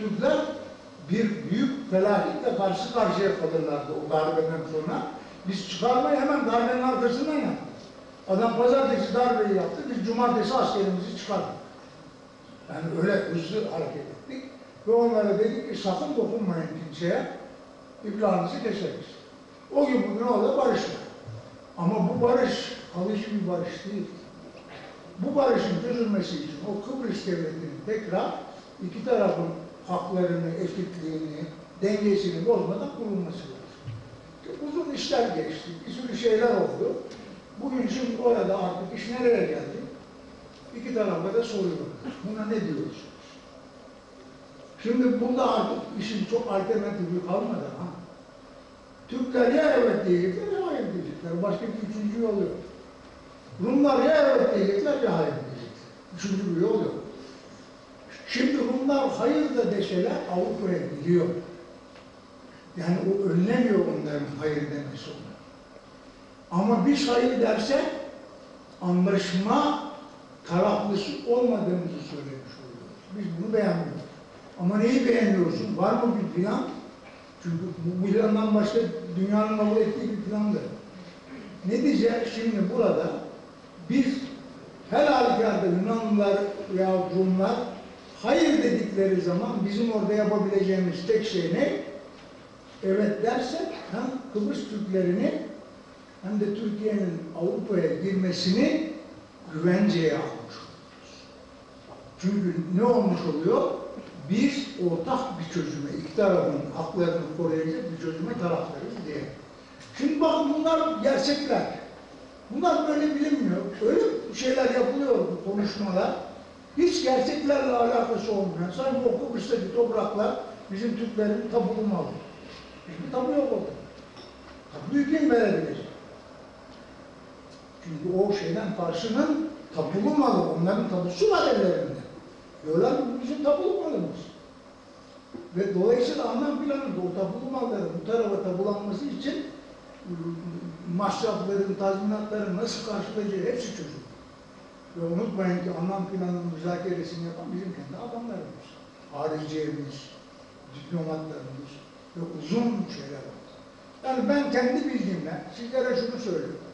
Türkler bir büyük felaketle karşı karşıya kalırlardı o darbeden sonra. Biz çıkarmayı hemen darbenin arkasından yaptık. Adam pazartesi darbeyi yaptı, biz cumartesi askerimizi çıkardık. Yani öyle hızlı hareket ettik. Ve onlara dedik ki sakın dokunmayın kimseye, iflahınızı keseriz. O gün bugün orada barış. Ama bu barış kalıcı bir barış değil. Bu barışın çözülmesi için o Kıbrıs devletinin tekrar iki tarafın haklarını, eşitliğini, dengesini bozmadan kurulması lazım. Uzun işler geçti, bir sürü şeyler oldu. Bugün şimdi orada artık iş nereye geldi? İki tarafa da soruyorlar. Buna ne diyorsunuz? Şimdi burada artık işin çok alternatifi kalmadı ha. Türkler ya evet diyecekler ya hayır diyecekler. Başka bir üçüncü yol yok. Rumlar ya evet diyecekler ya hayır diyecekler. Üçüncü bir yol yok. Şimdi Rumlar hayır da deseler Avrupa'ya gidiyor. Yani o önlemiyor onların hayır demesi onu. Ama biz hayır dersek anlaşma taraflısı olmadığımızı söylemiş oluyoruz. Biz bunu beğenmiyoruz. Ama neyi beğeniyorsun? Var mı bir plan? Çünkü bu plandan başka dünyanın kabul ettiği bir plandır. Ne diyeceğiz şimdi burada? Biz her halükarda Yunanlılar veya Rumlar hayır dedikleri zaman bizim orada yapabileceğimiz tek şey ne? Evet dersek hem Kıbrıs Türklerini hem de Türkiye'nin Avrupa'ya girmesini güvenceye almış oluyoruz. Çünkü ne olmuş oluyor? Biz ortak bir çözüme, iki tarafın haklarını koruyacak bir çözüme taraftarız diye. Şimdi bakın bunlar gerçekler. Bunlar böyle bilinmiyor. Öyle şeyler yapılıyor konuşmalar. Hiç gerçeklerle alakası olmayan, sanki o Kıbrıs'taki topraklar bizim Türklerin tabulu malı. Hiçbir tabu yok orada. Tabuyu kim verebilecek? Çünkü o şeyden karşının tapulu malı, onların tapusu var ellerinde. Diyorlar ki bizim tapulu malımız. Ve dolayısıyla anlam planında o tapulu malların bu tarafa tapulanması için ıı, masrafların, tazminatların nasıl karşılayacağı hepsi çözülür. Ve unutmayın ki anlam planının müzakeresini yapan bizim kendi adamlarımız. Hariciyemiz, diplomatlarımız ve uzun şeyler oldu. Yani ben kendi bildiğimle sizlere şunu söylüyorum.